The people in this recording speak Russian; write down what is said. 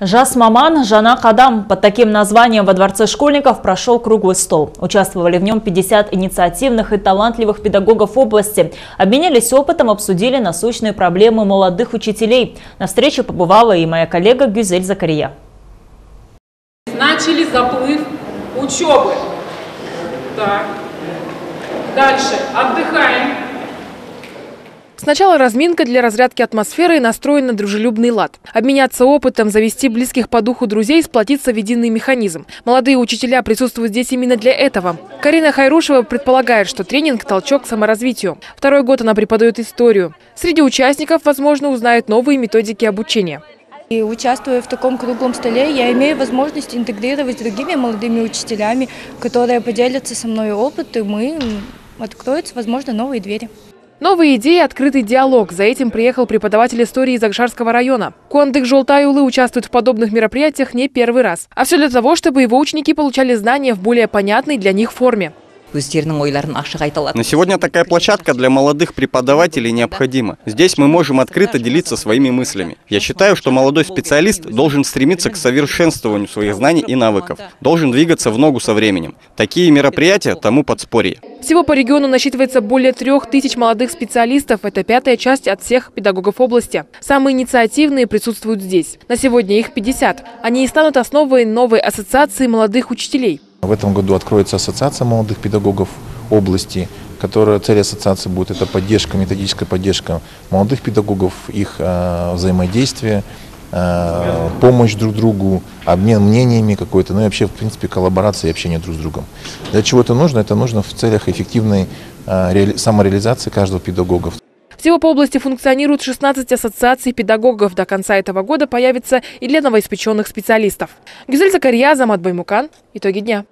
Жас Маман, Жана Кадам. Под таким названием во Дворце школьников прошел круглый стол. Участвовали в нем 50 инициативных и талантливых педагогов области. Обменялись опытом, обсудили насущные проблемы молодых учителей. На встрече побывала и моя коллега Гюзель Закария. Начали заплыв учебы. Так. Дальше. Отдыхаем. Сначала разминка для разрядки атмосферы и настроен на дружелюбный лад. Обменяться опытом, завести близких по духу друзей, сплотиться в единый механизм. Молодые учителя присутствуют здесь именно для этого. Карина Хайрушева предполагает, что тренинг – толчок к саморазвитию. Второй год она преподает историю. Среди участников, возможно, узнают новые методики обучения. И участвуя в таком круглом столе, я имею возможность интегрировать с другими молодыми учителями, которые поделятся со мной опытом и откроются, возможно, новые двери. Новые идеи, открытый диалог. За этим приехал преподаватель истории из Акшарского района. Куандык Жолтаюлы участвует в подобных мероприятиях не первый раз. А все для того, чтобы его ученики получали знания в более понятной для них форме. На сегодня такая площадка для молодых преподавателей необходима. Здесь мы можем открыто делиться своими мыслями. Я считаю, что молодой специалист должен стремиться к совершенствованию своих знаний и навыков, должен двигаться в ногу со временем. Такие мероприятия тому подспорье. Всего по региону насчитывается более трех тысяч молодых специалистов. Это пятая часть от всех педагогов области. Самые инициативные присутствуют здесь. На сегодня их 50. Они и станут основой новой ассоциации молодых учителей. В этом году откроется ассоциация молодых педагогов области, которая цель ассоциации будет это поддержка, методическая поддержка молодых педагогов, их э, взаимодействие, э, помощь друг другу, обмен мнениями какой-то, ну и вообще, в принципе, коллаборация и общение друг с другом. Для чего это нужно? Это нужно в целях эффективной э, самореализации каждого педагога. Всего по области функционируют 16 ассоциаций педагогов. До конца этого года появится и для новоиспеченных специалистов. Гюзель Закарья, Замат Баймукан. Итоги дня.